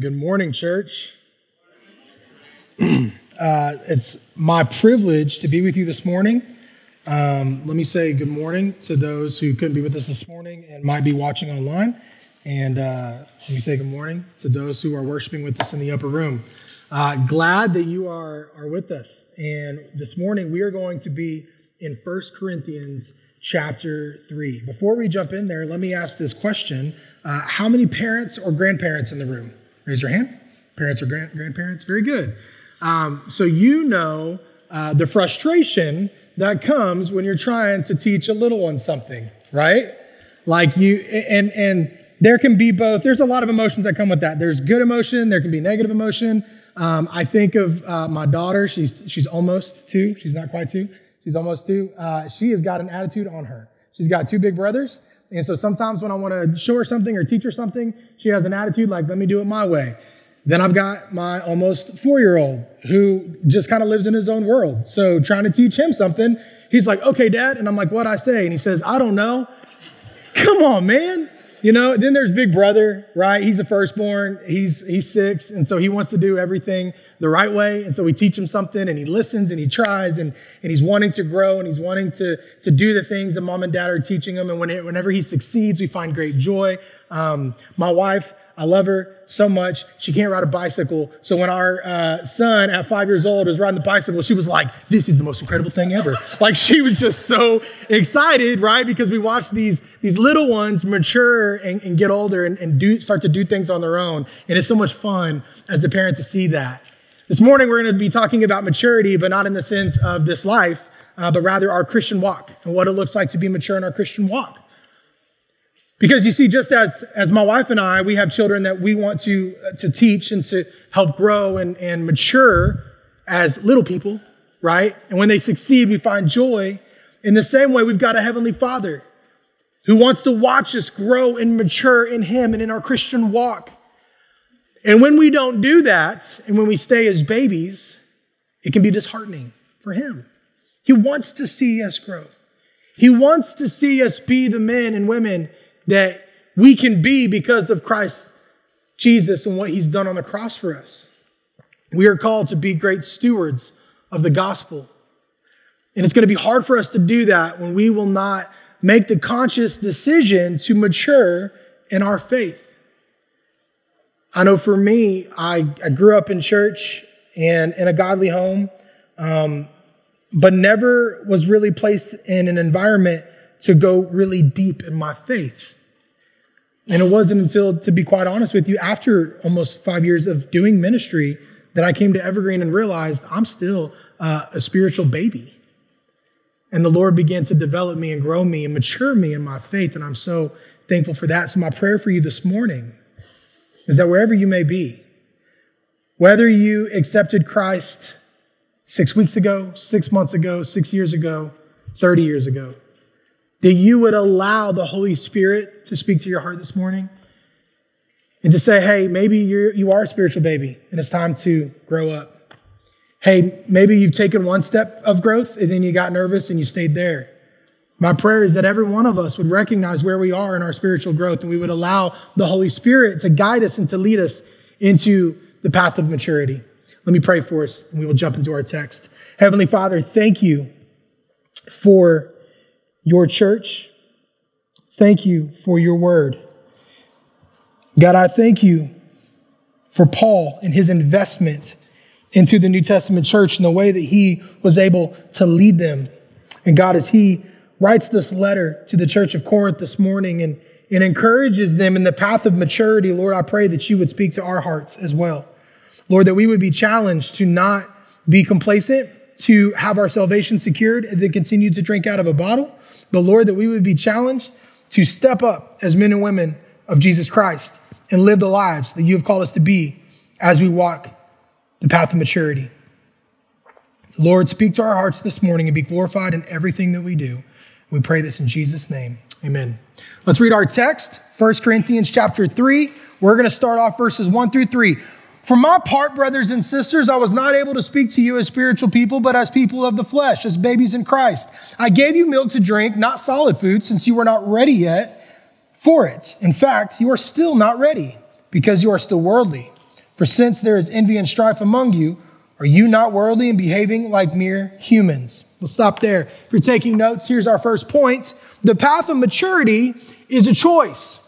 Good morning, church. uh, it's my privilege to be with you this morning. Um, let me say good morning to those who couldn't be with us this morning and might be watching online. And uh, let me say good morning to those who are worshiping with us in the upper room. Uh, glad that you are, are with us. And this morning we are going to be in First Corinthians chapter 3. Before we jump in there, let me ask this question uh, How many parents or grandparents in the room? Raise your hand. Parents or grand- grandparents? Very good. Um, so you know uh, the frustration that comes when you're trying to teach a little one something, right? Like you, and and there can be both. There's a lot of emotions that come with that. There's good emotion. There can be negative emotion. Um, I think of uh, my daughter. She's she's almost two. She's not quite two. She's almost two. Uh, she has got an attitude on her. She's got two big brothers. And so sometimes when I want to show her something or teach her something, she has an attitude like, let me do it my way. Then I've got my almost four year old who just kind of lives in his own world. So trying to teach him something, he's like, okay, dad. And I'm like, what I say? And he says, I don't know. Come on, man. You know, then there's Big Brother, right? He's the firstborn. He's he's six, and so he wants to do everything the right way. And so we teach him something, and he listens and he tries, and and he's wanting to grow, and he's wanting to to do the things that mom and dad are teaching him. And when it, whenever he succeeds, we find great joy. Um, my wife, I love her so much. She can't ride a bicycle. So when our uh, son at five years old was riding the bicycle, she was like, this is the most incredible thing ever. like she was just so excited, right? Because we watched these, these little ones mature and, and get older and, and do, start to do things on their own. And it's so much fun as a parent to see that. This morning, we're going to be talking about maturity, but not in the sense of this life, uh, but rather our Christian walk and what it looks like to be mature in our Christian walk. Because you see, just as, as my wife and I, we have children that we want to, uh, to teach and to help grow and, and mature as little people, right? And when they succeed, we find joy. In the same way, we've got a Heavenly Father who wants to watch us grow and mature in Him and in our Christian walk. And when we don't do that, and when we stay as babies, it can be disheartening for Him. He wants to see us grow. He wants to see us be the men and women that we can be because of Christ Jesus and what he's done on the cross for us. We are called to be great stewards of the gospel. And it's going to be hard for us to do that when we will not make the conscious decision to mature in our faith. I know for me, I, I grew up in church and in a godly home, um, but never was really placed in an environment to go really deep in my faith. And it wasn't until, to be quite honest with you, after almost five years of doing ministry that I came to Evergreen and realized I'm still uh, a spiritual baby. And the Lord began to develop me and grow me and mature me in my faith. And I'm so thankful for that. So, my prayer for you this morning is that wherever you may be, whether you accepted Christ six weeks ago, six months ago, six years ago, 30 years ago, that you would allow the Holy Spirit to speak to your heart this morning and to say, hey, maybe you're, you are a spiritual baby and it's time to grow up. Hey, maybe you've taken one step of growth and then you got nervous and you stayed there. My prayer is that every one of us would recognize where we are in our spiritual growth and we would allow the Holy Spirit to guide us and to lead us into the path of maturity. Let me pray for us and we will jump into our text. Heavenly Father, thank you for your church. Thank you for your word. God, I thank you for Paul and his investment into the New Testament church and the way that he was able to lead them. And God, as he writes this letter to the church of Corinth this morning and, and encourages them in the path of maturity, Lord, I pray that you would speak to our hearts as well. Lord, that we would be challenged to not be complacent, to have our salvation secured, and then continue to drink out of a bottle but Lord, that we would be challenged to step up as men and women of Jesus Christ and live the lives that you have called us to be as we walk the path of maturity. Lord, speak to our hearts this morning and be glorified in everything that we do. We pray this in Jesus' name. Amen. Let's read our text, 1 Corinthians chapter 3. We're going to start off verses 1 through 3. For my part, brothers and sisters, I was not able to speak to you as spiritual people, but as people of the flesh, as babies in Christ. I gave you milk to drink, not solid food, since you were not ready yet for it. In fact, you are still not ready because you are still worldly. For since there is envy and strife among you, are you not worldly and behaving like mere humans? We'll stop there. If you're taking notes, here's our first point. The path of maturity is a choice.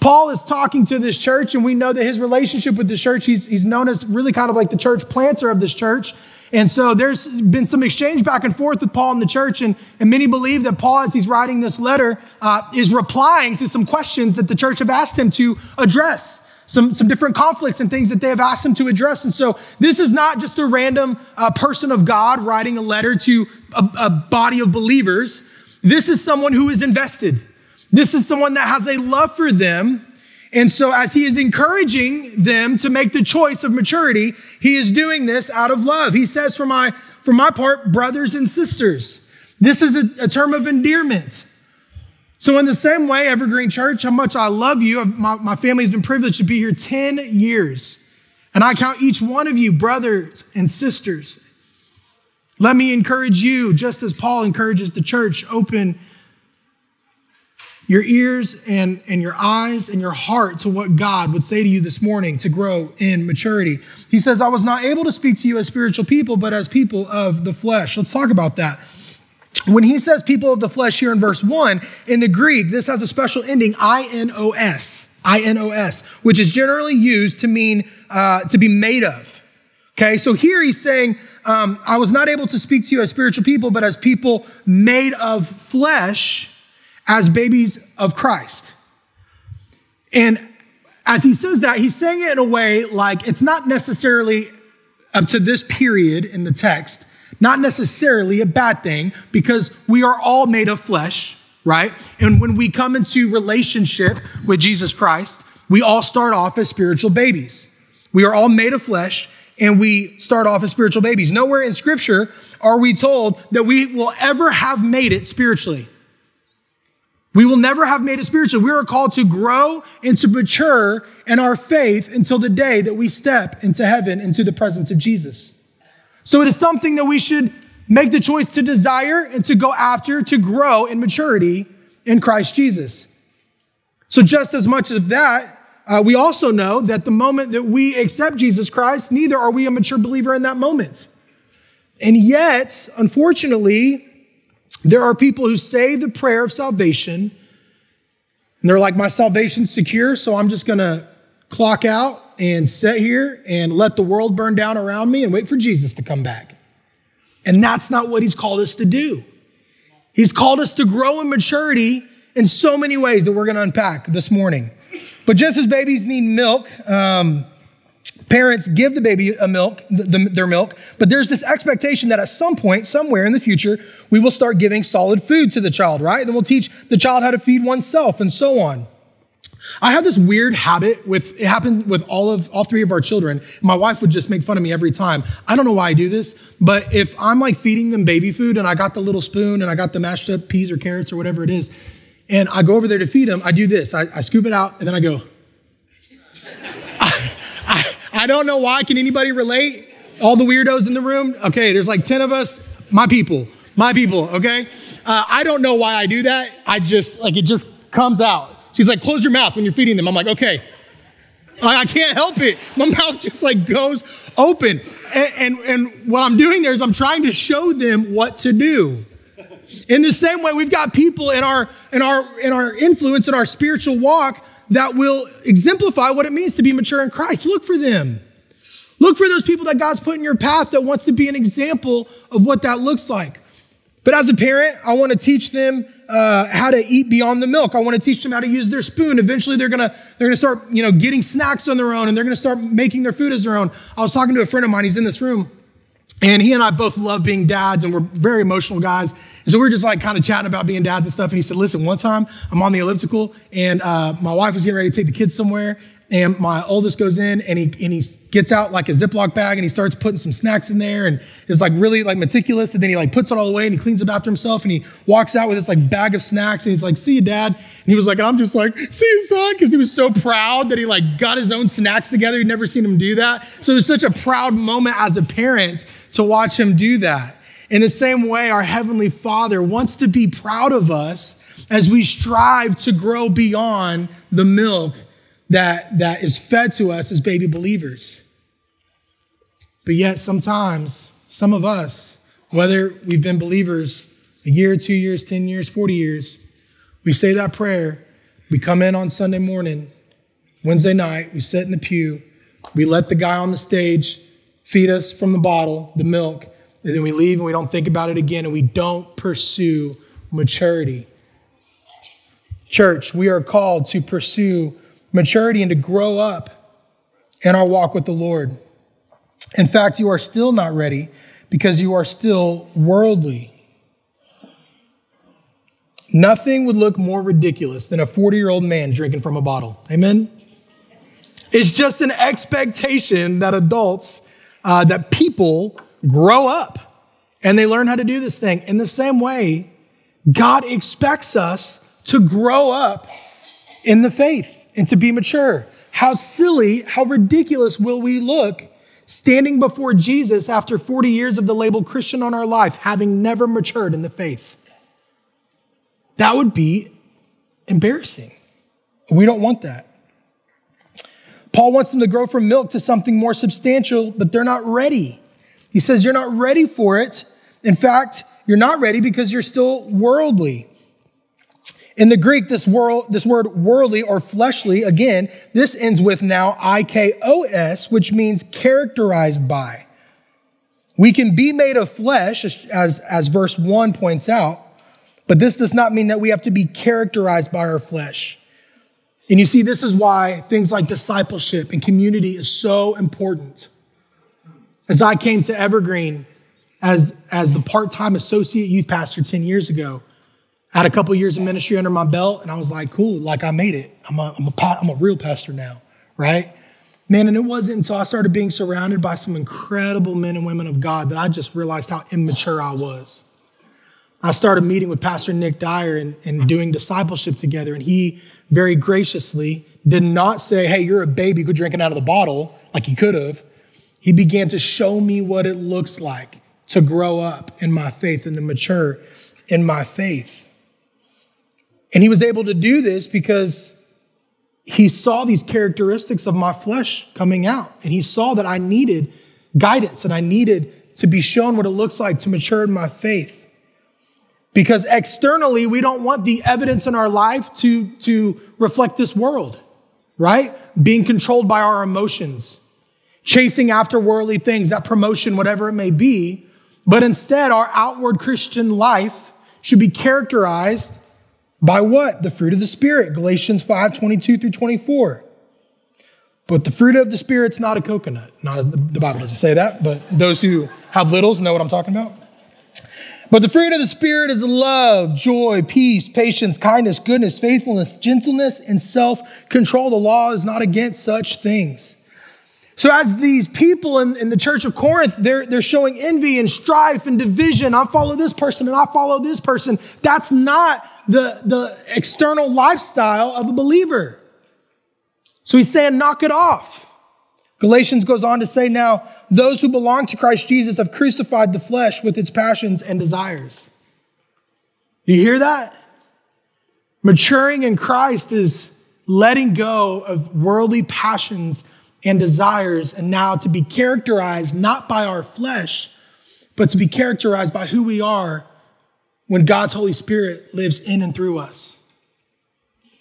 Paul is talking to this church, and we know that his relationship with the church, he's, he's known as really kind of like the church planter of this church. And so there's been some exchange back and forth with Paul and the church, and, and many believe that Paul, as he's writing this letter, uh, is replying to some questions that the church have asked him to address some, some different conflicts and things that they have asked him to address. And so this is not just a random uh, person of God writing a letter to a, a body of believers. This is someone who is invested. This is someone that has a love for them. And so, as he is encouraging them to make the choice of maturity, he is doing this out of love. He says, for my, for my part, brothers and sisters. This is a, a term of endearment. So, in the same way, Evergreen Church, how much I love you, my, my family has been privileged to be here 10 years. And I count each one of you brothers and sisters. Let me encourage you, just as Paul encourages the church, open your ears and, and your eyes and your heart to what God would say to you this morning to grow in maturity. He says, I was not able to speak to you as spiritual people, but as people of the flesh. Let's talk about that. When he says people of the flesh here in verse 1, in the Greek, this has a special ending, I-N-O-S, I-N-O-S, which is generally used to mean uh, to be made of. Okay, so here he's saying, um, I was not able to speak to you as spiritual people, but as people made of flesh, as babies of Christ. And as he says that, he's saying it in a way like it's not necessarily up to this period in the text not necessarily a bad thing because we are all made of flesh, right? And when we come into relationship with Jesus Christ, we all start off as spiritual babies. We are all made of flesh and we start off as spiritual babies. Nowhere in scripture are we told that we will ever have made it spiritually. We will never have made it spiritually. We are called to grow and to mature in our faith until the day that we step into heaven, into the presence of Jesus. So it is something that we should make the choice to desire and to go after to grow in maturity in Christ Jesus. So, just as much as that, uh, we also know that the moment that we accept Jesus Christ, neither are we a mature believer in that moment. And yet, unfortunately, there are people who say the prayer of salvation, and they're like, My salvation's secure, so I'm just gonna clock out and sit here and let the world burn down around me and wait for Jesus to come back. And that's not what he's called us to do. He's called us to grow in maturity in so many ways that we're going to unpack this morning. But just as babies need milk, um, parents give the baby a milk, the, the, their milk, but there's this expectation that at some point, somewhere in the future, we will start giving solid food to the child, right? Then we'll teach the child how to feed oneself and so on. I have this weird habit with, it happened with all of, all three of our children. My wife would just make fun of me every time. I don't know why I do this, but if I'm like feeding them baby food and I got the little spoon and I got the mashed up peas or carrots or whatever it is, and I go over there to feed them, I do this. I, I scoop it out and then I go. I, I, I don't know why. Can anybody relate? All the weirdos in the room? Okay, there's like 10 of us. My people, my people, okay? Uh, I don't know why I do that. I just, like, it just comes out. She's like, close your mouth when you're feeding them. I'm like, okay. I can't help it. My mouth just like goes open. And, and, and what I'm doing there is I'm trying to show them what to do. In the same way, we've got people in our, in our, in our influence, in our spiritual walk that will exemplify what it means to be mature in Christ. Look for them. Look for those people that God's put in your path that wants to be an example of what that looks like. But as a parent, I want to teach them uh, how to eat beyond the milk. I want to teach them how to use their spoon. Eventually, they're gonna they're gonna start you know getting snacks on their own, and they're gonna start making their food as their own. I was talking to a friend of mine. He's in this room, and he and I both love being dads, and we're very emotional guys. And so we are just like kind of chatting about being dads and stuff. And he said, "Listen, one time I'm on the elliptical, and uh, my wife was getting ready to take the kids somewhere, and my oldest goes in and he, and he gets out like a Ziploc bag and he starts putting some snacks in there and it's like really like meticulous. And then he like puts it all away and he cleans up after himself and he walks out with this like bag of snacks and he's like, see you dad. And he was like, I'm just like, see you son. Cause he was so proud that he like got his own snacks together. He'd never seen him do that. So there's such a proud moment as a parent to watch him do that. In the same way, our Heavenly Father wants to be proud of us as we strive to grow beyond the milk that, that is fed to us as baby believers. But yet, sometimes, some of us, whether we've been believers a year, two years, 10 years, 40 years, we say that prayer, we come in on Sunday morning, Wednesday night, we sit in the pew, we let the guy on the stage feed us from the bottle, the milk, and then we leave and we don't think about it again and we don't pursue maturity. Church, we are called to pursue maturity and to grow up in our walk with the Lord. In fact, you are still not ready because you are still worldly. Nothing would look more ridiculous than a 40 year old man drinking from a bottle. Amen? It's just an expectation that adults, uh, that people grow up and they learn how to do this thing. In the same way, God expects us to grow up in the faith and to be mature. How silly, how ridiculous will we look standing before Jesus after 40 years of the label Christian on our life, having never matured in the faith? That would be embarrassing. We don't want that. Paul wants them to grow from milk to something more substantial, but they're not ready. He says, You're not ready for it. In fact, you're not ready because you're still worldly. In the Greek, this, world, this word worldly or fleshly, again, this ends with now I-K-O-S, which means characterized by. We can be made of flesh, as, as verse 1 points out, but this does not mean that we have to be characterized by our flesh. And you see, this is why things like discipleship and community is so important. As I came to Evergreen as, as the part time associate youth pastor 10 years ago, I had a couple years of ministry under my belt, and I was like, cool, like I made it. I'm a, I'm a, I'm a real pastor now, right? Man, and it wasn't until I started being surrounded by some incredible men and women of God that I just realized how immature I was. I started meeting with Pastor Nick Dyer and, and doing discipleship together, and he very graciously did not say, Hey, you're a baby, go drinking out of the bottle, like he could have. He began to show me what it looks like to grow up in my faith and to mature in my faith. And he was able to do this because he saw these characteristics of my flesh coming out. And he saw that I needed guidance and I needed to be shown what it looks like to mature in my faith. Because externally, we don't want the evidence in our life to, to reflect this world, right? Being controlled by our emotions, chasing after worldly things, that promotion, whatever it may be. But instead, our outward Christian life should be characterized by what? The fruit of the Spirit, Galatians 5 22 through 24. But the fruit of the Spirit's not a coconut. Now, the Bible doesn't say that, but those who have littles know what I'm talking about. But the fruit of the Spirit is love, joy, peace, patience, kindness, goodness, faithfulness, gentleness, and self control. The law is not against such things. So, as these people in, in the church of Corinth, they're, they're showing envy and strife and division. I follow this person and I follow this person. That's not the, the external lifestyle of a believer. So, he's saying, knock it off. Galatians goes on to say, now, those who belong to Christ Jesus have crucified the flesh with its passions and desires. You hear that? Maturing in Christ is letting go of worldly passions and desires, and now to be characterized not by our flesh, but to be characterized by who we are when God's Holy Spirit lives in and through us.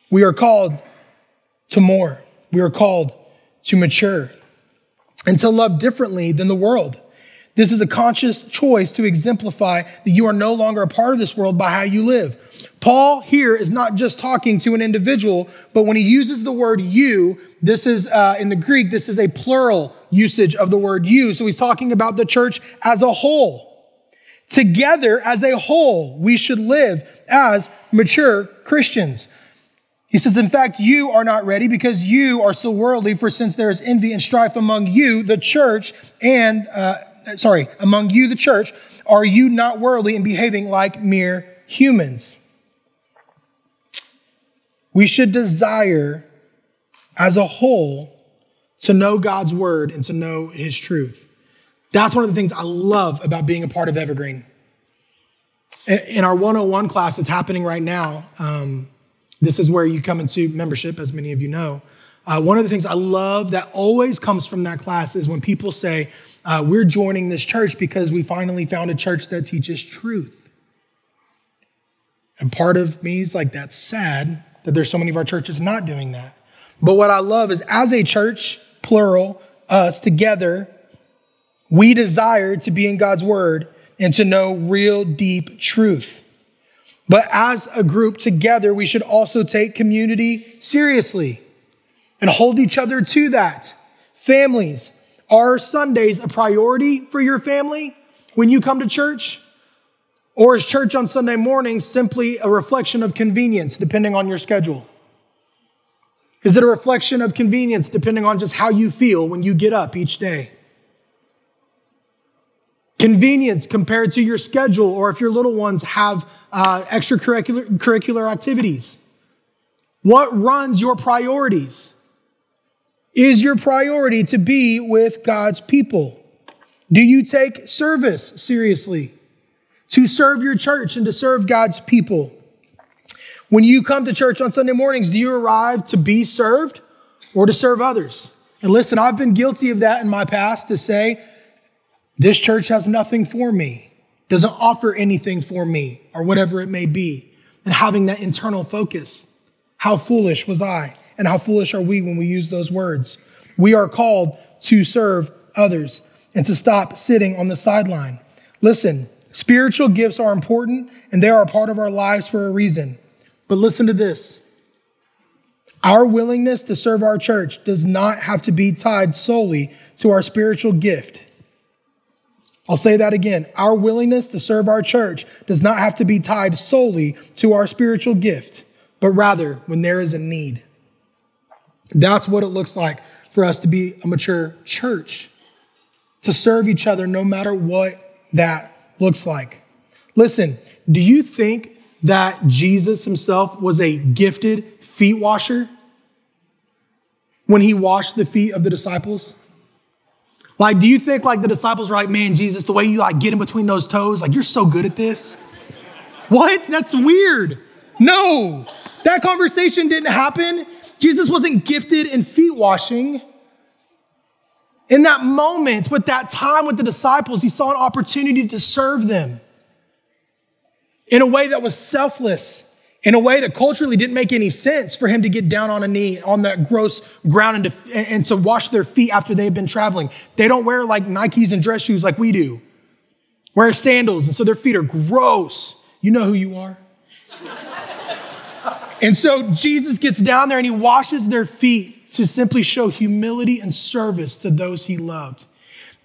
We are called to more, we are called to mature and to love differently than the world. This is a conscious choice to exemplify that you are no longer a part of this world by how you live. Paul here is not just talking to an individual, but when he uses the word you, this is uh, in the Greek, this is a plural usage of the word you. So he's talking about the church as a whole. Together as a whole, we should live as mature Christians. He says, In fact, you are not ready because you are so worldly, for since there is envy and strife among you, the church, and, uh, sorry, among you, the church, are you not worldly and behaving like mere humans? We should desire as a whole to know God's word and to know his truth. That's one of the things I love about being a part of Evergreen. In our 101 class that's happening right now, um, this is where you come into membership, as many of you know. Uh, one of the things I love that always comes from that class is when people say, uh, We're joining this church because we finally found a church that teaches truth. And part of me is like, That's sad that there's so many of our churches not doing that. But what I love is as a church, plural, us together, we desire to be in God's word and to know real deep truth. But as a group together, we should also take community seriously and hold each other to that. Families, are Sundays a priority for your family when you come to church? Or is church on Sunday morning simply a reflection of convenience, depending on your schedule? Is it a reflection of convenience, depending on just how you feel when you get up each day? Convenience compared to your schedule, or if your little ones have uh, extracurricular curricular activities. What runs your priorities? Is your priority to be with God's people? Do you take service seriously? To serve your church and to serve God's people? When you come to church on Sunday mornings, do you arrive to be served or to serve others? And listen, I've been guilty of that in my past to say, this church has nothing for me, doesn't offer anything for me, or whatever it may be. And having that internal focus. How foolish was I? And how foolish are we when we use those words? We are called to serve others and to stop sitting on the sideline. Listen, spiritual gifts are important and they are a part of our lives for a reason. But listen to this our willingness to serve our church does not have to be tied solely to our spiritual gift. I'll say that again. Our willingness to serve our church does not have to be tied solely to our spiritual gift, but rather when there is a need. That's what it looks like for us to be a mature church, to serve each other no matter what that looks like. Listen, do you think that Jesus himself was a gifted feet washer when he washed the feet of the disciples? Like, do you think like the disciples are like, man, Jesus, the way you like get in between those toes, like you're so good at this? what? That's weird. No, that conversation didn't happen. Jesus wasn't gifted in feet washing. In that moment, with that time with the disciples, he saw an opportunity to serve them in a way that was selfless, in a way that culturally didn't make any sense for him to get down on a knee on that gross ground and to, and to wash their feet after they've been traveling. They don't wear like Nikes and dress shoes like we do, wear sandals, and so their feet are gross. You know who you are. And so Jesus gets down there and he washes their feet to simply show humility and service to those he loved.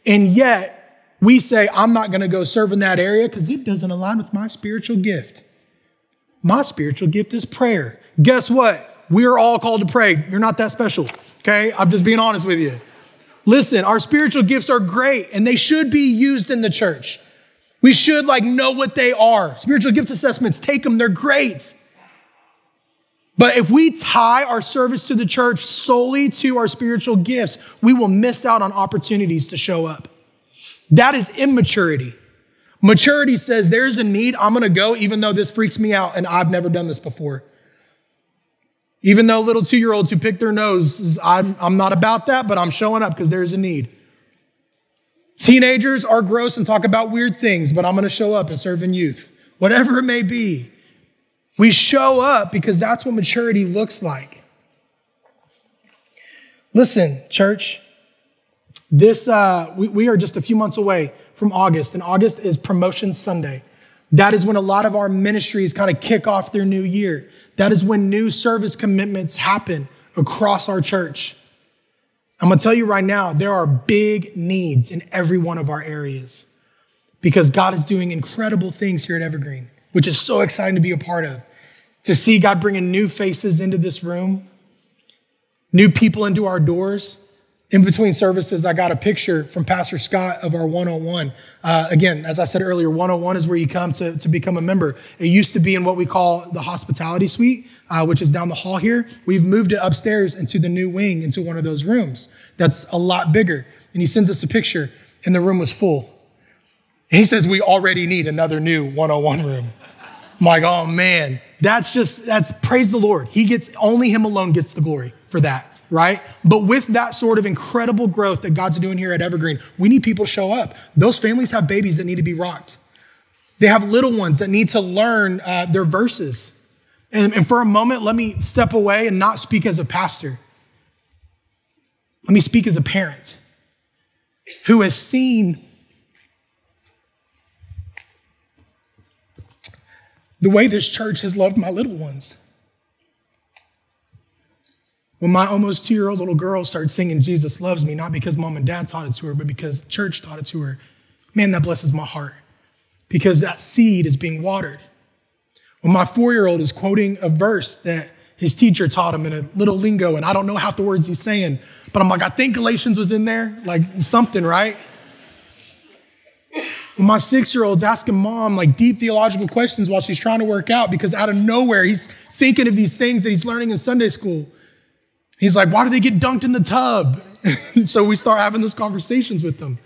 And yet, we say, I'm not going to go serve in that area because it doesn't align with my spiritual gift. My spiritual gift is prayer. Guess what? We're all called to pray. You're not that special, okay? I'm just being honest with you. Listen, our spiritual gifts are great and they should be used in the church. We should like know what they are. Spiritual gift assessments, take them, they're great. But if we tie our service to the church solely to our spiritual gifts, we will miss out on opportunities to show up. That is immaturity. Maturity says there's a need, I'm gonna go, even though this freaks me out and I've never done this before. Even though little two year olds who pick their nose, I'm, I'm not about that, but I'm showing up because there's a need. Teenagers are gross and talk about weird things, but I'm gonna show up and serve in youth, whatever it may be. We show up because that's what maturity looks like. Listen, church, this uh, we, we are just a few months away from August, and August is Promotion Sunday. That is when a lot of our ministries kind of kick off their new year. That is when new service commitments happen across our church. I'm gonna tell you right now, there are big needs in every one of our areas because God is doing incredible things here at Evergreen, which is so exciting to be a part of to see God bringing new faces into this room, new people into our doors. In between services, I got a picture from Pastor Scott of our 101. Uh, again, as I said earlier, 101 is where you come to, to become a member. It used to be in what we call the hospitality suite, uh, which is down the hall here. We've moved it upstairs into the new wing, into one of those rooms that's a lot bigger. And he sends us a picture, and the room was full. And he says, We already need another new 101 room. I'm like, oh man, that's just, that's praise the Lord. He gets, only him alone gets the glory for that. Right? But with that sort of incredible growth that God's doing here at Evergreen, we need people to show up. Those families have babies that need to be rocked. They have little ones that need to learn uh, their verses. And, and for a moment, let me step away and not speak as a pastor. Let me speak as a parent who has seen the way this church has loved my little ones. When my almost two year old little girl started singing Jesus Loves Me, not because mom and dad taught it to her, but because church taught it to her, man, that blesses my heart because that seed is being watered. When my four year old is quoting a verse that his teacher taught him in a little lingo, and I don't know half the words he's saying, but I'm like, I think Galatians was in there, like something, right? When my six year old's asking mom like deep theological questions while she's trying to work out because out of nowhere he's thinking of these things that he's learning in Sunday school. He's like, why do they get dunked in the tub? so we start having those conversations with them.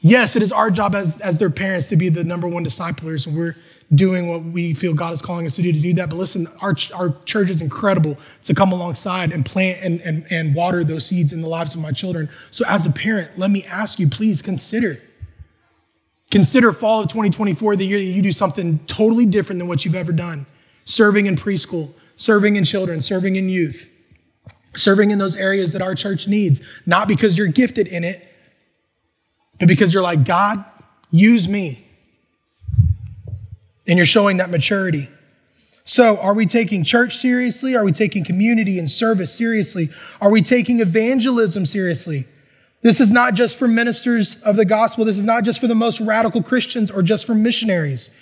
Yes, it is our job as, as their parents to be the number one disciplers, and we're doing what we feel God is calling us to do to do that. But listen, our, our church is incredible to come alongside and plant and, and, and water those seeds in the lives of my children. So, as a parent, let me ask you, please consider. Consider fall of 2024 the year that you do something totally different than what you've ever done. Serving in preschool, serving in children, serving in youth serving in those areas that our church needs, not because you're gifted in it, but because you're like, God, use me. And you're showing that maturity. So, are we taking church seriously? Are we taking community and service seriously? Are we taking evangelism seriously? This is not just for ministers of the gospel. This is not just for the most radical Christians or just for missionaries.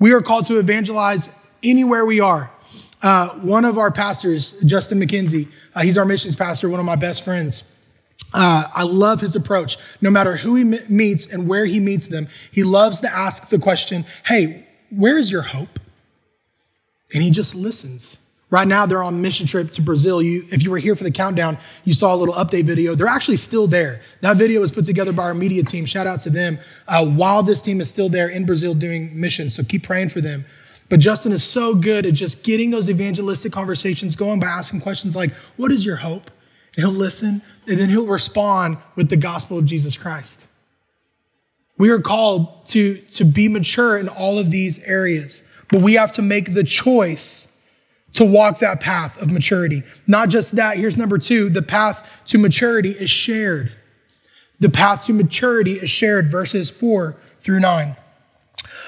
We are called to evangelize anywhere we are. Uh, one of our pastors, Justin McKenzie, uh, he's our missions pastor, one of my best friends. Uh, I love his approach. No matter who he meets and where he meets them, he loves to ask the question, Hey, where is your hope? And he just listens. Right now, they're on mission trip to Brazil. You, if you were here for the countdown, you saw a little update video. They're actually still there. That video was put together by our media team. Shout out to them. Uh, while this team is still there in Brazil doing missions, so keep praying for them. But Justin is so good at just getting those evangelistic conversations going by asking questions like, What is your hope? And he'll listen, and then he'll respond with the gospel of Jesus Christ. We are called to, to be mature in all of these areas, but we have to make the choice to walk that path of maturity. Not just that, here's number two the path to maturity is shared. The path to maturity is shared, verses four through nine.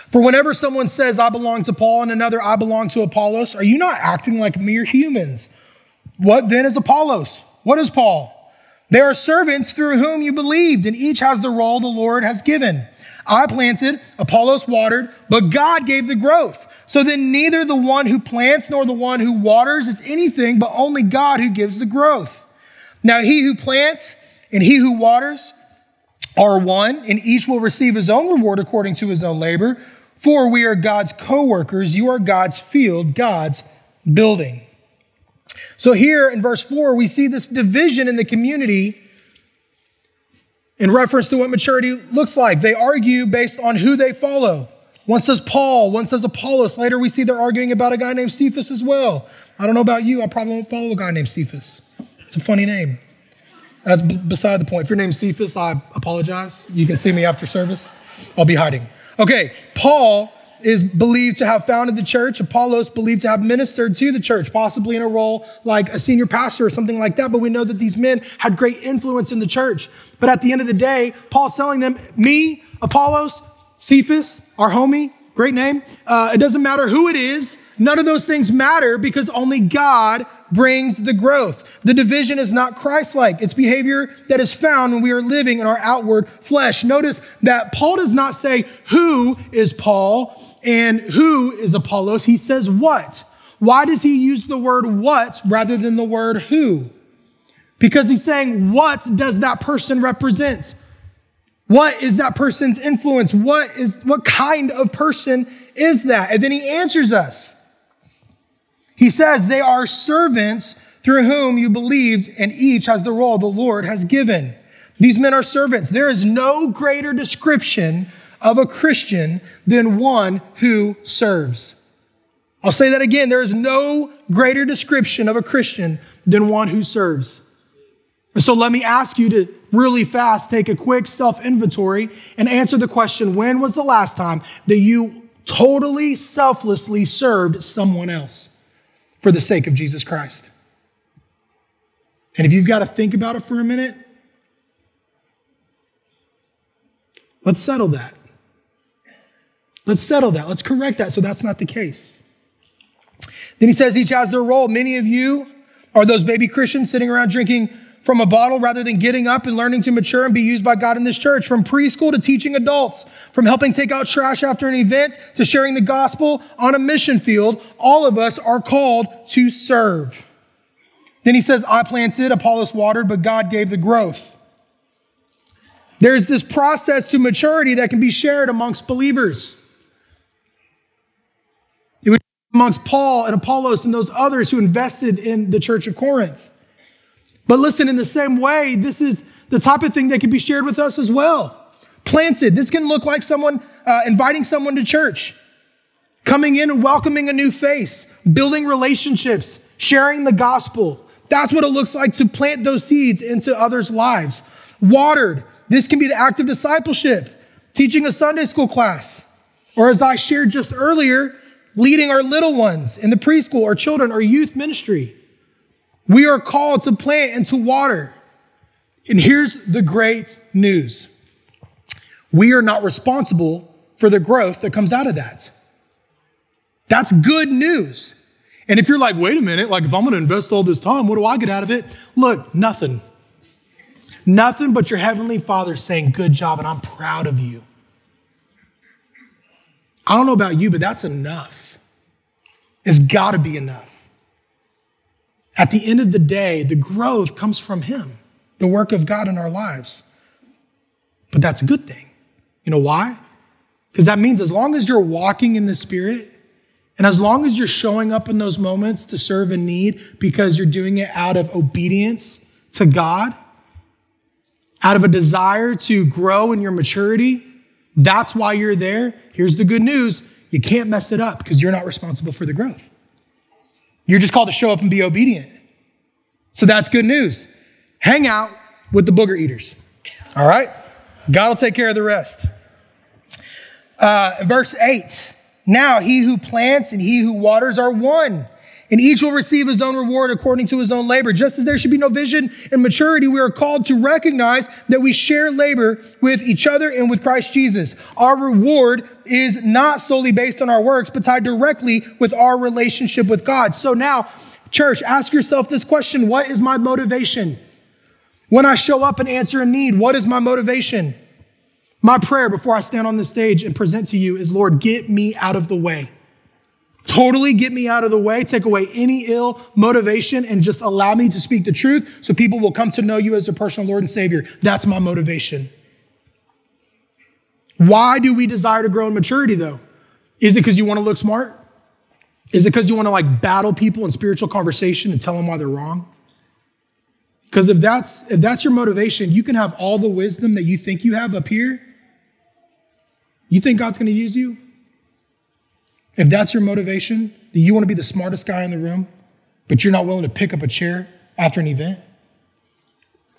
For whenever someone says, I belong to Paul, and another, I belong to Apollos, are you not acting like mere humans? What then is Apollos? What is Paul? They are servants through whom you believed, and each has the role the Lord has given. I planted, Apollos watered, but God gave the growth. So then neither the one who plants nor the one who waters is anything, but only God who gives the growth. Now he who plants and he who waters are one, and each will receive his own reward according to his own labor. For we are God's co workers, you are God's field, God's building. So, here in verse 4, we see this division in the community in reference to what maturity looks like. They argue based on who they follow. One says Paul, one says Apollos. Later, we see they're arguing about a guy named Cephas as well. I don't know about you, I probably won't follow a guy named Cephas. It's a funny name. That's b- beside the point. If your name's Cephas, I apologize. You can see me after service. I'll be hiding. Okay, Paul is believed to have founded the church. Apollos believed to have ministered to the church, possibly in a role like a senior pastor or something like that. But we know that these men had great influence in the church. But at the end of the day, Paul's telling them, me, Apollos, Cephas, our homie, great name. Uh, it doesn't matter who it is. None of those things matter because only God brings the growth. The division is not Christ-like. It's behavior that is found when we are living in our outward flesh. Notice that Paul does not say who is Paul and who is Apollos. He says what. Why does he use the word what rather than the word who? Because he's saying, what does that person represent? What is that person's influence? What is, what kind of person is that? And then he answers us. He says, They are servants through whom you believed, and each has the role the Lord has given. These men are servants. There is no greater description of a Christian than one who serves. I'll say that again. There is no greater description of a Christian than one who serves. So let me ask you to really fast take a quick self inventory and answer the question when was the last time that you totally selflessly served someone else for the sake of Jesus Christ? And if you've got to think about it for a minute, let's settle that. Let's settle that. Let's correct that so that's not the case. Then he says each has their role. Many of you are those baby Christians sitting around drinking from a bottle rather than getting up and learning to mature and be used by God in this church. From preschool to teaching adults, from helping take out trash after an event to sharing the gospel on a mission field, all of us are called to serve. Then he says, I planted, Apollos watered, but God gave the growth. There's this process to maturity that can be shared amongst believers. It was amongst Paul and Apollos and those others who invested in the church of Corinth. But listen, in the same way, this is the type of thing that can be shared with us as well. Planted, this can look like someone uh, inviting someone to church, coming in and welcoming a new face, building relationships, sharing the gospel. That's what it looks like to plant those seeds into others' lives. Watered, this can be the act of discipleship, teaching a Sunday school class, or as I shared just earlier, leading our little ones in the preschool or children or youth ministry. We are called to plant and to water. And here's the great news we are not responsible for the growth that comes out of that. That's good news. And if you're like, wait a minute, like if I'm gonna invest all this time, what do I get out of it? Look, nothing. Nothing but your heavenly Father saying, good job, and I'm proud of you. I don't know about you, but that's enough. It's gotta be enough. At the end of the day, the growth comes from Him, the work of God in our lives. But that's a good thing. You know why? Because that means as long as you're walking in the Spirit, and as long as you're showing up in those moments to serve a need because you're doing it out of obedience to God, out of a desire to grow in your maturity, that's why you're there. Here's the good news you can't mess it up because you're not responsible for the growth. You're just called to show up and be obedient. So that's good news. Hang out with the booger eaters. All right? God will take care of the rest. Uh, verse 8 Now he who plants and he who waters are one and each will receive his own reward according to his own labor. Just as there should be no vision and maturity, we are called to recognize that we share labor with each other and with Christ Jesus. Our reward is not solely based on our works, but tied directly with our relationship with God. So now, church, ask yourself this question What is my motivation? When I show up and answer a need, what is my motivation? My prayer before I stand on the stage and present to you is Lord, get me out of the way. Totally get me out of the way, take away any ill motivation, and just allow me to speak the truth so people will come to know you as a personal Lord and Savior. That's my motivation. Why do we desire to grow in maturity, though? Is it because you want to look smart? Is it because you want to like battle people in spiritual conversation and tell them why they're wrong? Because if that's if that's your motivation, you can have all the wisdom that you think you have up here. You think God's going to use you? If that's your motivation, that you want to be the smartest guy in the room, but you're not willing to pick up a chair after an event,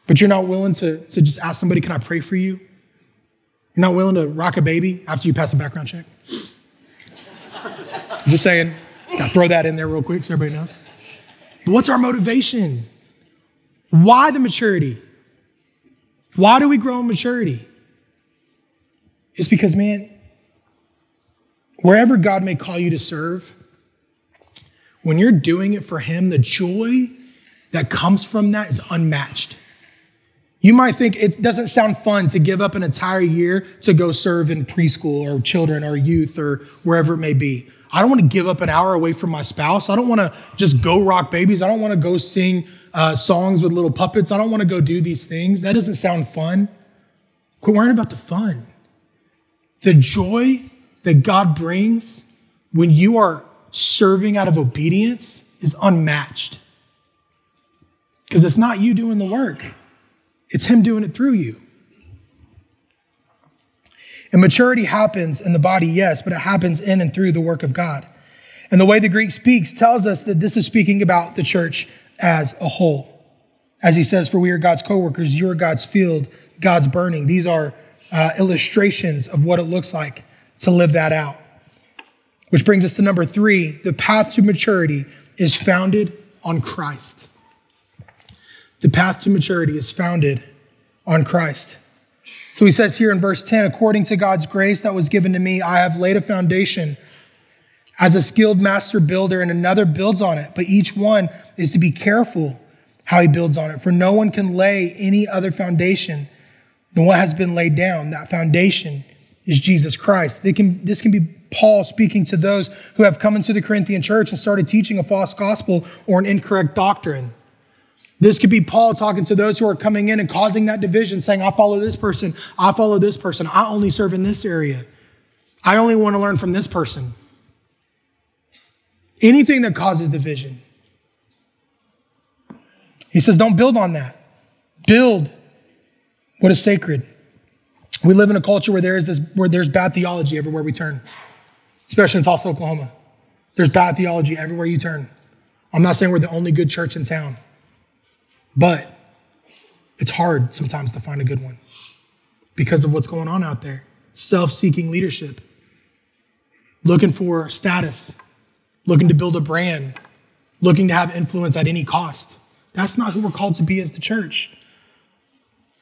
but you're not willing to, to just ask somebody, Can I pray for you? You're not willing to rock a baby after you pass a background check? just saying. Gotta throw that in there real quick so everybody knows. But what's our motivation? Why the maturity? Why do we grow in maturity? It's because, man, wherever God may call you to serve, when you're doing it for Him, the joy that comes from that is unmatched. You might think it doesn't sound fun to give up an entire year to go serve in preschool or children or youth or wherever it may be. I don't want to give up an hour away from my spouse. I don't want to just go rock babies. I don't want to go sing uh, songs with little puppets. I don't want to go do these things. That doesn't sound fun. Quit worrying about the fun. The joy that God brings when you are serving out of obedience is unmatched. Because it's not you doing the work, it's Him doing it through you. And maturity happens in the body, yes, but it happens in and through the work of God. And the way the Greek speaks tells us that this is speaking about the church as a whole. As he says, for we are God's co-workers, you are God's field, God's burning. These are uh, illustrations of what it looks like to live that out. Which brings us to number three the path to maturity is founded on Christ. The path to maturity is founded on Christ. So he says here in verse 10 according to God's grace that was given to me, I have laid a foundation as a skilled master builder, and another builds on it. But each one is to be careful how he builds on it, for no one can lay any other foundation than what has been laid down. That foundation is Jesus Christ. Can, this can be Paul speaking to those who have come into the Corinthian church and started teaching a false gospel or an incorrect doctrine. This could be Paul talking to those who are coming in and causing that division, saying, I follow this person, I follow this person, I only serve in this area, I only want to learn from this person. Anything that causes division. He says, don't build on that. Build what is sacred. We live in a culture where there is this where there's bad theology everywhere we turn, especially in Tulsa, Oklahoma. There's bad theology everywhere you turn. I'm not saying we're the only good church in town, but it's hard sometimes to find a good one because of what's going on out there. Self-seeking leadership, looking for status, looking to build a brand, looking to have influence at any cost. That's not who we're called to be as the church.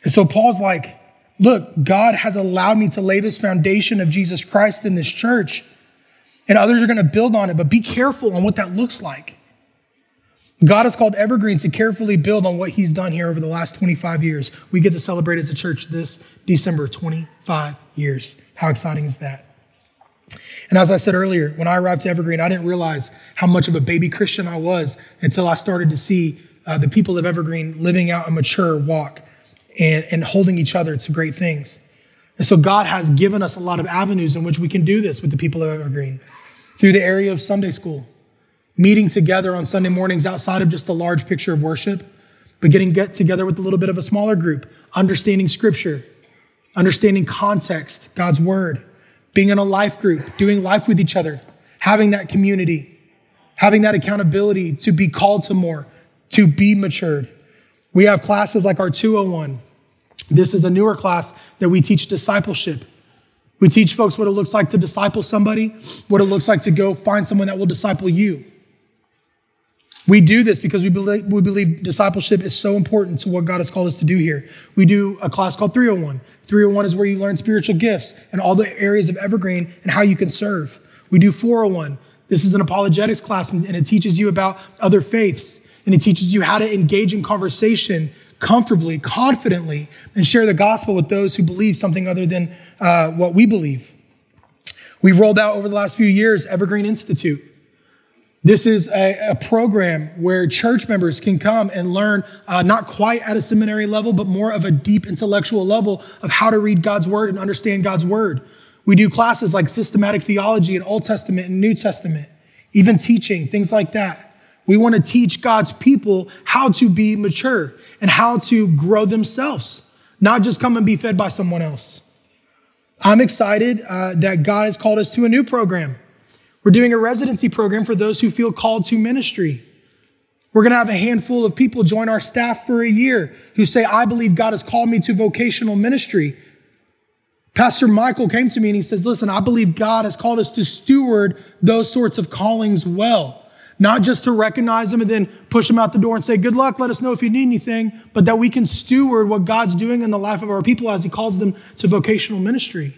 And so Paul's like, look, God has allowed me to lay this foundation of Jesus Christ in this church, and others are going to build on it, but be careful on what that looks like. God has called Evergreen to carefully build on what he's done here over the last 25 years. We get to celebrate as a church this December 25 years. How exciting is that? And as I said earlier, when I arrived to Evergreen, I didn't realize how much of a baby Christian I was until I started to see uh, the people of Evergreen living out a mature walk and, and holding each other to great things. And so God has given us a lot of avenues in which we can do this with the people of Evergreen through the area of Sunday school, meeting together on Sunday mornings outside of just the large picture of worship, but getting get together with a little bit of a smaller group, understanding scripture, understanding context, God's word, being in a life group, doing life with each other, having that community, having that accountability to be called to more, to be matured. We have classes like our 201. This is a newer class that we teach discipleship. We teach folks what it looks like to disciple somebody, what it looks like to go find someone that will disciple you. We do this because we believe, we believe discipleship is so important to what God has called us to do here. We do a class called 301. 301 is where you learn spiritual gifts and all the areas of Evergreen and how you can serve. We do 401. This is an apologetics class and, and it teaches you about other faiths and it teaches you how to engage in conversation comfortably, confidently, and share the gospel with those who believe something other than uh, what we believe. We've rolled out over the last few years Evergreen Institute. This is a, a, program where church members can come and learn, uh, not quite at a seminary level, but more of a deep intellectual level of how to read God's word and understand God's word. We do classes like systematic theology and Old Testament and New Testament, even teaching, things like that. We want to teach God's people how to be mature and how to grow themselves, not just come and be fed by someone else. I'm excited uh, that God has called us to a new program. We're doing a residency program for those who feel called to ministry. We're going to have a handful of people join our staff for a year who say, I believe God has called me to vocational ministry. Pastor Michael came to me and he says, Listen, I believe God has called us to steward those sorts of callings well. Not just to recognize them and then push them out the door and say, Good luck, let us know if you need anything, but that we can steward what God's doing in the life of our people as He calls them to vocational ministry.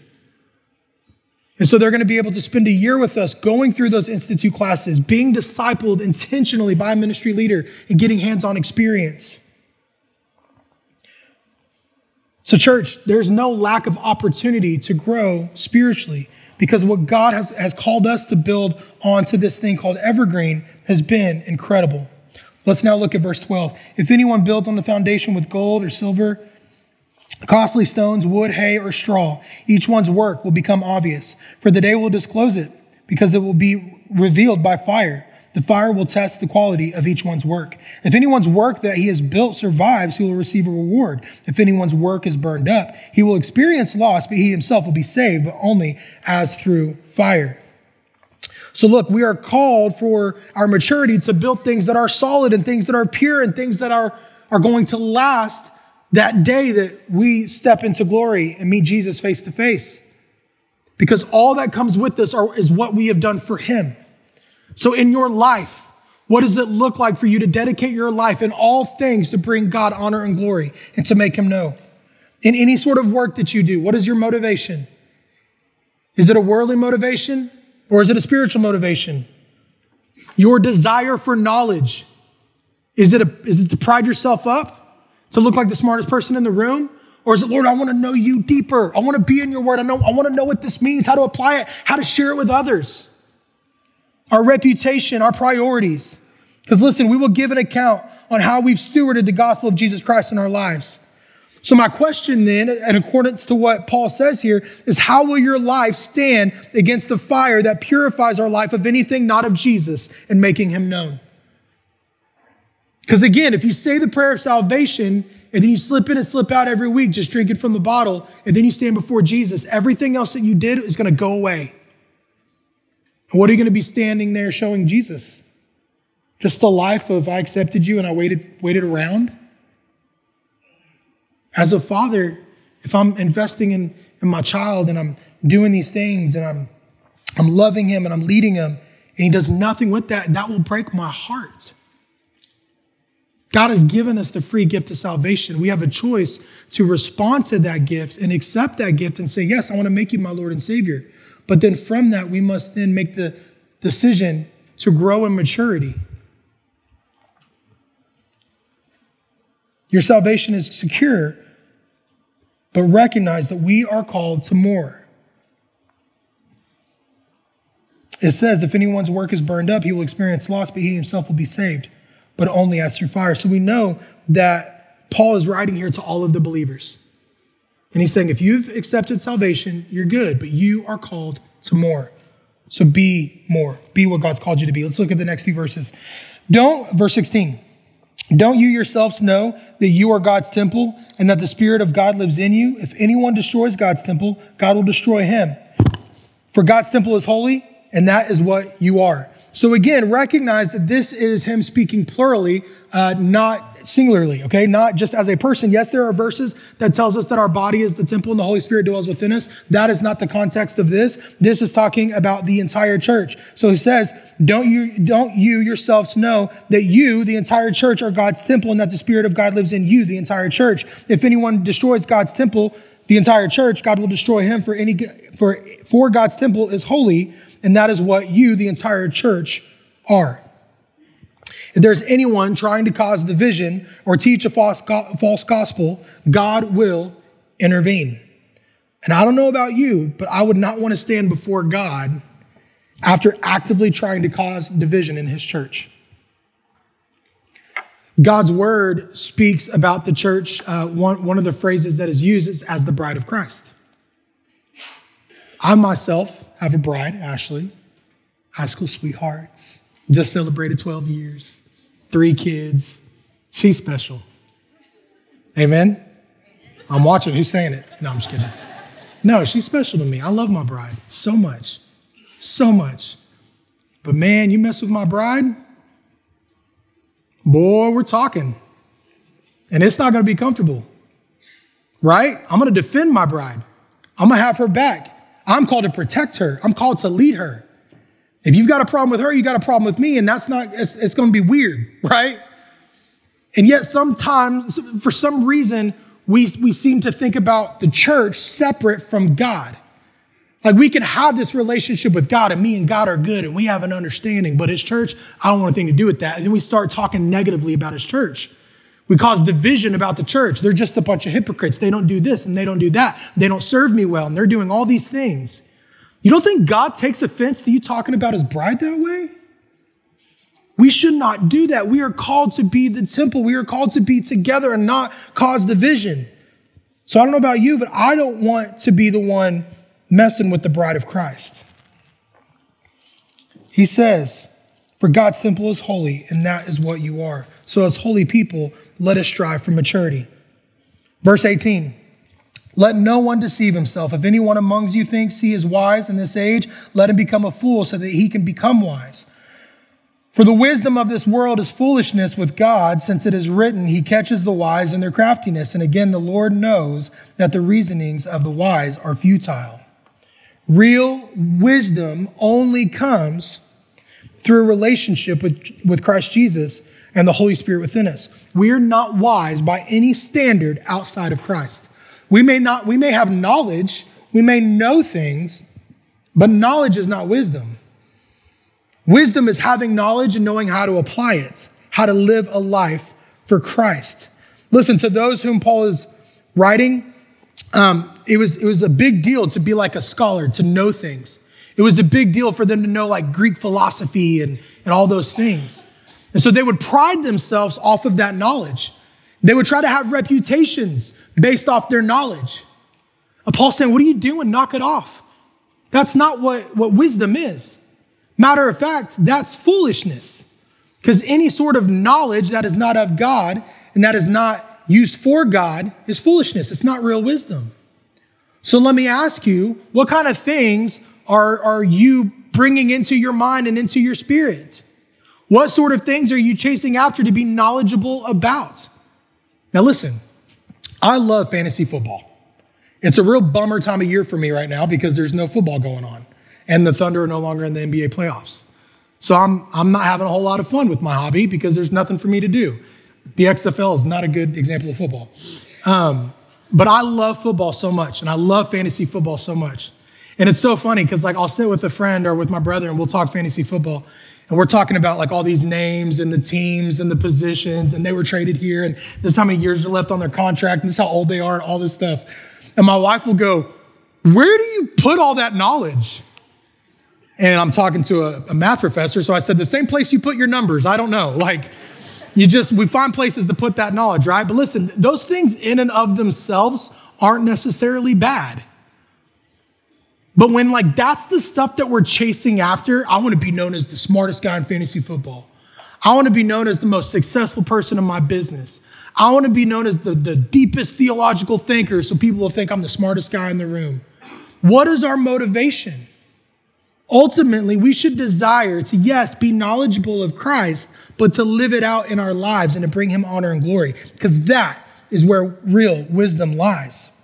And so they're going to be able to spend a year with us going through those institute classes, being discipled intentionally by a ministry leader, and getting hands on experience. So, church, there's no lack of opportunity to grow spiritually because what God has, has called us to build onto this thing called evergreen has been incredible. Let's now look at verse 12. If anyone builds on the foundation with gold or silver, costly stones, wood, hay, or straw. Each one's work will become obvious, for the day will disclose it, because it will be revealed by fire. The fire will test the quality of each one's work. If anyone's work that he has built survives, he will receive a reward. If anyone's work is burned up, he will experience loss, but he himself will be saved, but only as through fire. So, look, we are called for our maturity to build things that are solid and things that are pure and things that are are going to last that day that we step into glory and meet Jesus face to face. Because all that comes with this are, is what we have done for him. So in your life, what does it look like for you to dedicate your life in all things to bring God honor and glory and to make him know? In any sort of work that you do, what is your motivation? Is it a worldly motivation or is it a spiritual motivation? Your desire for knowledge, is it, a, is it to pride yourself up? To look like the smartest person in the room? Or is it, Lord, I want to know you deeper. I want to be in your word. I, know, I want to know what this means, how to apply it, how to share it with others. Our reputation, our priorities. Because listen, we will give an account on how we've stewarded the gospel of Jesus Christ in our lives. So, my question then, in accordance to what Paul says here, is how will your life stand against the fire that purifies our life of anything not of Jesus and making him known? Because again, if you say the prayer of salvation and then you slip in and slip out every week, just drinking from the bottle, and then you stand before Jesus, everything else that you did is going to go away. And what are you going to be standing there showing Jesus? Just the life of I accepted you and I waited, waited around? As a father, if I'm investing in, in my child and I'm doing these things and I'm, I'm loving him and I'm leading him, and he does nothing with that, that will break my heart. God has given us the free gift of salvation. We have a choice to respond to that gift and accept that gift and say, Yes, I want to make you my Lord and Savior. But then from that, we must then make the decision to grow in maturity. Your salvation is secure but recognize that we are called to more. It says, if anyone's work is burned up, he will experience loss, but he himself will be saved, but only as through fire. So we know that Paul is writing here to all of the believers. And he's saying, if you've accepted salvation, you're good, but you are called to more. So be more. Be what God's called you to be. Let's look at the next few verses. Don't, verse 16. Don't you yourselves know that you are God's temple and that the Spirit of God lives in you? If anyone destroys God's temple, God will destroy him. For God's temple is holy, and that is what you are. So again, recognize that this is him speaking plurally, uh, not singularly, okay? Not just as a person. Yes, there are verses that tells us that our body is the temple and the Holy Spirit dwells within us. That is not the context of this. This is talking about the entire church. So he says, don't you, don't you yourselves know that you, the entire church, are God's temple and that the Spirit of God lives in you, the entire church. If anyone destroys God's temple, the entire church, God will destroy him for any, for, for God's temple is holy and that is what you, the entire church, are. If there's anyone trying to cause division or teach a false, false gospel, God will intervene. And I don't know about you, but I would not want to stand before God after actively trying to cause division in his church. God's word speaks about the church. Uh, one, one of the phrases that is used is as the bride of Christ. I myself have a bride, Ashley, high school sweethearts, just celebrated 12 years, three kids. She's special. Amen? I'm watching. Who's saying it? No, I'm just kidding. No, she's special to me. I love my bride so much. So much. But man, you mess with my bride, boy, we're talking. And it's not going to be comfortable. Right? I'm going to defend my bride. I'm going to have her back. I'm called to protect her. I'm called to lead her. If you've got a problem with her, you got a problem with me, and that's not, it's, it's going to be weird, right? And yet, sometimes, for some reason, we, we seem to think about the church separate from God. Like we can have this relationship with God, and me and God are good, and we have an understanding, but His church, I don't want anything to do with that. And then we start talking negatively about His church. We cause division about the church. They're just a bunch of hypocrites. They don't do this and they don't do that. They don't serve me well and they're doing all these things. You don't think God takes offense to you talking about his bride that way? We should not do that. We are called to be the temple. We are called to be together and not cause division. So I don't know about you, but I don't want to be the one messing with the bride of Christ. He says, For God's temple is holy, and that is what you are. So, as holy people, let us strive for maturity. Verse 18 Let no one deceive himself. If anyone amongst you thinks he is wise in this age, let him become a fool so that he can become wise. For the wisdom of this world is foolishness with God, since it is written, He catches the wise in their craftiness. And again, the Lord knows that the reasonings of the wise are futile. Real wisdom only comes through a relationship with, with Christ Jesus and the Holy Spirit within us. We are not wise by any standard outside of Christ. We may not, we may have knowledge, we may know things, but knowledge is not wisdom. Wisdom is having knowledge and knowing how to apply it, how to live a life for Christ. Listen, to those whom Paul is writing, um, it, was, it was a big deal to be like a scholar, to know things. It was a big deal for them to know like Greek philosophy and, and all those things. And so they would pride themselves off of that knowledge. They would try to have reputations based off their knowledge. And saying, What are you doing? Knock it off. That's not what, what wisdom is. Matter of fact, that's foolishness. Because any sort of knowledge that is not of God and that is not used for God is foolishness. It's not real wisdom. So let me ask you what kind of things are, are you bringing into your mind and into your spirit? What sort of things are you chasing after to be knowledgeable about? Now, listen, I love fantasy football. It's a real bummer time of year for me right now because there's no football going on and the Thunder are no longer in the NBA playoffs. So I'm, I'm not having a whole lot of fun with my hobby because there's nothing for me to do. The XFL is not a good example of football. Um, but I love football so much, and I love fantasy football so much. And it's so funny because like I'll sit with a friend or with my brother and we'll talk fantasy football. And we're talking about like all these names and the teams and the positions, and they were traded here, and this is how many years are left on their contract, and this is how old they are, and all this stuff. And my wife will go, Where do you put all that knowledge? And I'm talking to a, a, math professor, so I said, the same place you put your numbers. I don't know. Like, you just, we find places to put that knowledge, right? But listen, those things in and of themselves aren't necessarily bad. But when, like, that's the stuff that we're chasing after, I want to be known as the smartest guy in fantasy football. I want to be known as the most successful person in my business. I want to be known as the, the deepest theological thinker so people will think I'm the smartest guy in the room. What is our motivation? Ultimately, we should desire to, yes, be knowledgeable of Christ, but to live it out in our lives and to bring him honor and glory, because that is where real wisdom lies.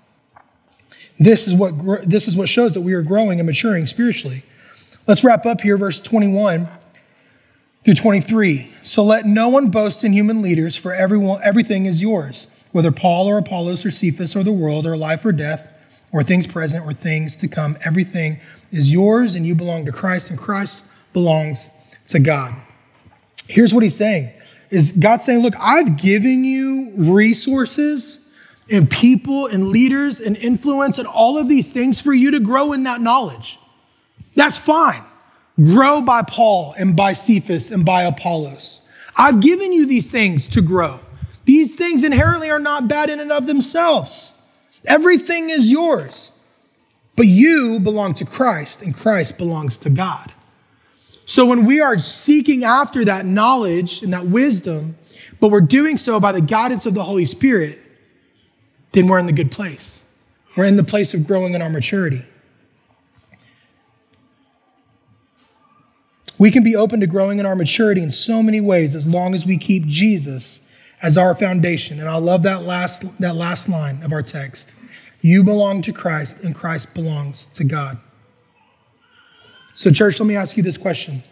This is what this is what shows that we are growing and maturing spiritually. Let's wrap up here verse 21 through 23. So let no one boast in human leaders for everyone everything is yours, whether Paul or Apollos or Cephas or the world or life or death or things present or things to come everything is yours and you belong to Christ and Christ belongs to God. Here's what he's saying is God saying, look, I've given you resources and people and leaders and influence and all of these things for you to grow in that knowledge. That's fine. Grow by Paul and by Cephas and by Apollos. I've given you these things to grow. These things inherently are not bad in and of themselves. Everything is yours. But you belong to Christ, and Christ belongs to God. So when we are seeking after that knowledge and that wisdom, but we're doing so by the guidance of the Holy Spirit, then we're in the good place. We're in the place of growing in our maturity. We can be open to growing in our maturity in so many ways as long as we keep Jesus as our foundation. And I love that last, that last line of our text. You belong to Christ, and Christ belongs to God. So, church, let me ask you this question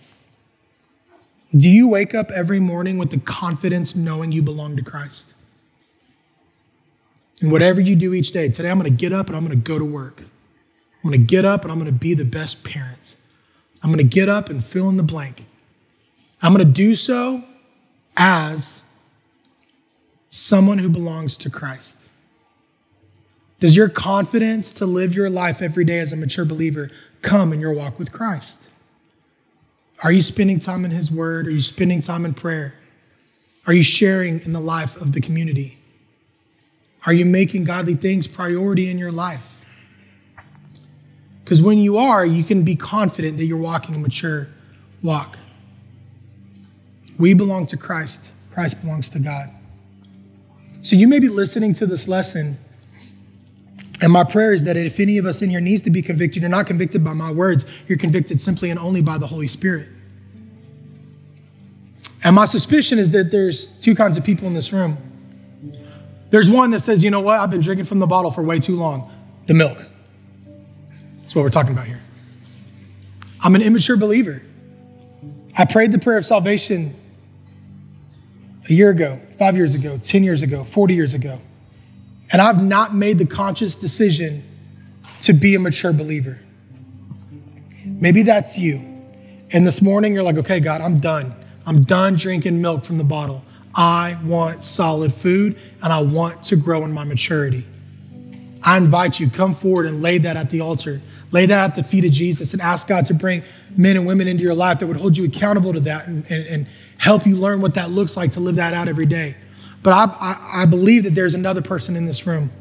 Do you wake up every morning with the confidence knowing you belong to Christ? And whatever you do each day, today I'm going to get up and I'm going to go to work. I'm going to get up and I'm going to be the best parent. I'm going to get up and fill in the blank. I'm going to do so as someone who belongs to Christ. Does your confidence to live your life every day as a mature believer come in your walk with Christ? Are you spending time in His Word? Are you spending time in prayer? Are you sharing in the life of the community? Are you making godly things priority in your life? Because when you are, you can be confident that you're walking a mature walk. We belong to Christ, Christ belongs to God. So you may be listening to this lesson and my prayer is that if any of us in here needs to be convicted, you're not convicted by my words, you're convicted simply and only by the Holy Spirit. And my suspicion is that there's two kinds of people in this room. There's one that says, you know what, I've been drinking from the bottle for way too long the milk. That's what we're talking about here. I'm an immature believer. I prayed the prayer of salvation a year ago, five years ago, 10 years ago, 40 years ago. And I've not made the conscious decision to be a mature believer. Maybe that's you. And this morning you're like, okay, God, I'm done. I'm done drinking milk from the bottle. I want solid food and I want to grow in my maturity. I invite you, come forward and lay that at the altar. Lay that at the feet of Jesus and ask God to bring men and women into your life that would hold you accountable to that and, and, and help you learn what that looks like to live that out every day. But I, I, I believe that there's another person in this room.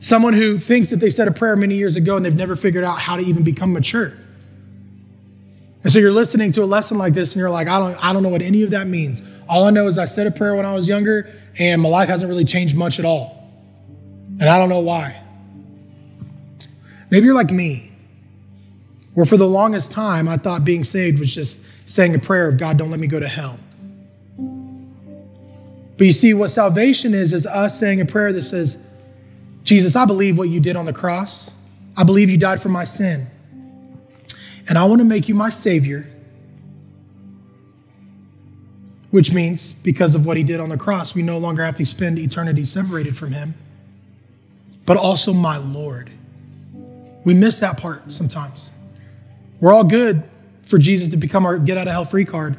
Someone who thinks that they said a prayer many years ago and they've never figured out how to even become mature. And so you're listening to a lesson like this and you're like, I don't, I don't know what any of that means. All I know is I said a prayer when I was younger and my life hasn't really changed much at all. And I don't know why. Maybe you're like me, where for the longest time I thought being saved was just saying a prayer of God, don't let me go to hell. But you see, what salvation is, is us saying a prayer that says, Jesus, I believe what you did on the cross. I believe you died for my sin. And I want to make you my Savior, which means because of what he did on the cross, we no longer have to spend eternity separated from him, but also my Lord. We miss that part sometimes. We're all good for Jesus to become our get out of hell free card.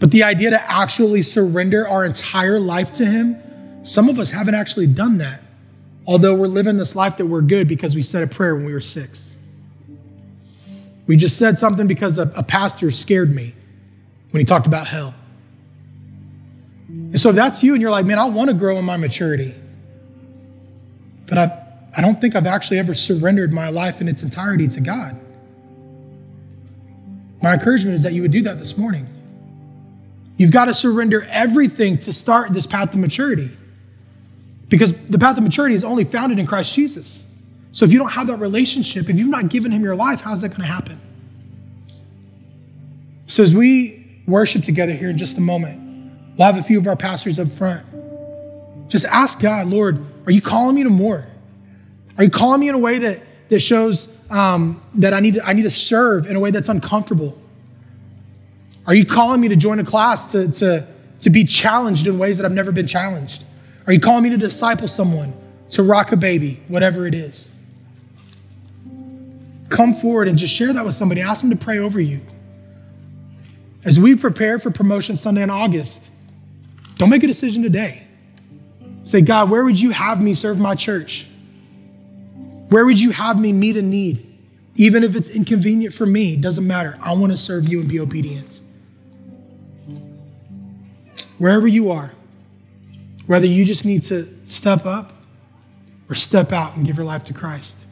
But the idea to actually surrender our entire life to Him, some of us haven't actually done that. Although we're living this life that we're good because we said a prayer when we were six. We just said something because a, a pastor scared me when he talked about hell. And so if that's you and you're like, man, I want to grow in my maturity, but I, I don't think I've actually ever surrendered my life in its entirety to God. My encouragement is that you would do that this morning. You've got to surrender everything to start this path to maturity. Because the path of maturity is only founded in Christ Jesus. So if you don't have that relationship, if you've not given him your life, how's that going to happen? So as we worship together here in just a moment, we'll have a few of our pastors up front. Just ask God, Lord, are you calling me to more? Are you calling me in a way that, that shows um, that I need, to, I need to serve in a way that's uncomfortable? Are you calling me to join a class to, to, to be challenged in ways that I've never been challenged? Are you calling me to disciple someone, to rock a baby, whatever it is? Come forward and just share that with somebody. Ask them to pray over you. As we prepare for Promotion Sunday in August, don't make a decision today. Say, God, where would you have me serve my church? Where would you have me meet a need? Even if it's inconvenient for me, doesn't matter. I want to serve you and be obedient. Wherever you are, whether you just need to step up or step out and give your life to Christ.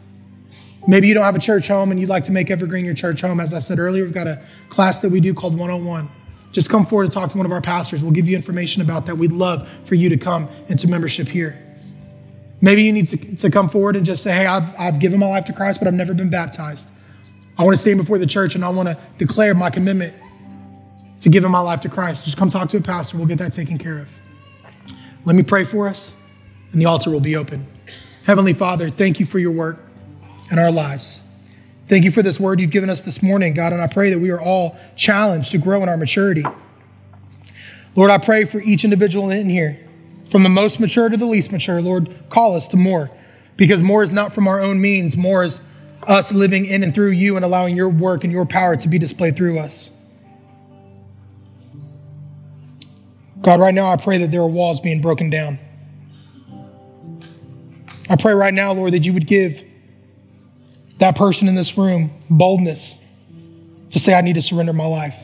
Maybe you don't have a church home and you'd like to make Evergreen your church home. As I said earlier, we've got a class that we do called 101. Just come forward and talk to one of our pastors. We'll give you information about that. We'd love for you to come into membership here. Maybe you need to, to come forward and just say, hey, I've, I've given my life to Christ, but I've never been baptized. I want to stand before the church and I want to declare my commitment to giving my life to Christ. Just come talk to a pastor. We'll get that taken care of. Let me pray for us, and the altar will be open. Heavenly Father, thank you for your work in our lives. Thank you for this word you've given us this morning, God, and I pray that we are all challenged to grow in our maturity. Lord, I pray for each individual in here, from the most mature to the least mature. Lord, call us to more, because more is not from our own means, more is us living in and through you and allowing your work and your power to be displayed through us. God, right now I pray that there are walls being broken down. I pray right now, Lord, that you would give that person in this room boldness to say, I need to surrender my life.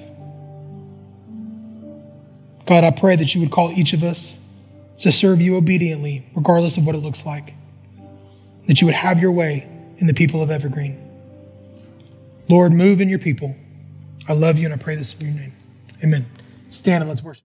God, I pray that you would call each of us to serve you obediently, regardless of what it looks like. That you would have your way in the people of Evergreen. Lord, move in your people. I love you and I pray this in your name. Amen. Stand and let's worship.